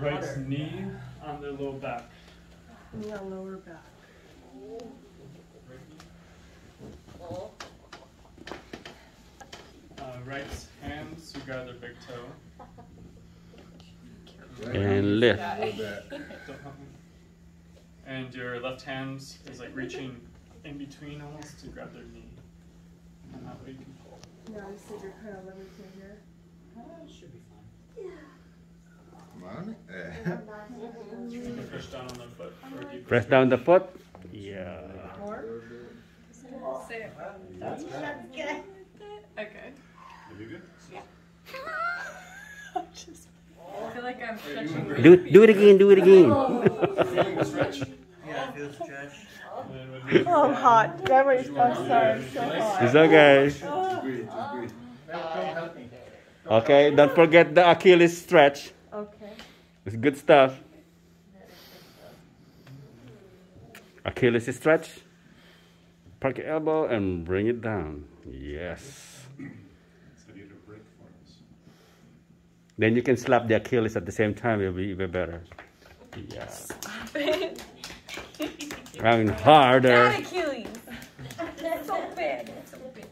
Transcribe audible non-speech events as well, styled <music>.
Right knee on their low back. Knee on lower back. Uh, right hands to guard their big toe. And lift. Don't help. And your left hand is like reaching in between almost to grab their knee. And that way you can pull. You said you're kind of limited here. Uh, should be fine. Come on. You can down on the foot for Press down the foot. Yeah. More? Say it. That's good. Okay. You good? <laughs> I'm just. I feel like I'm stretching. Do do it again. Do it again. Oh. Feeling the I feel stretch. And then when you- Oh, I'm hot. Everybody's, I'm sorry, I'm so hot. It's okay. Just breathe, just breathe. Don't help me. Okay. Don't forget the Achilles stretch. Okay. It's good stuff. Achilles stretch. Park your elbow and bring it down. Yes. So you need a break for us. Then you can slap the Achilles at the same time. It'll be even better. Yeah. Round harder. Not Achilles. <laughs> That's so big. So big.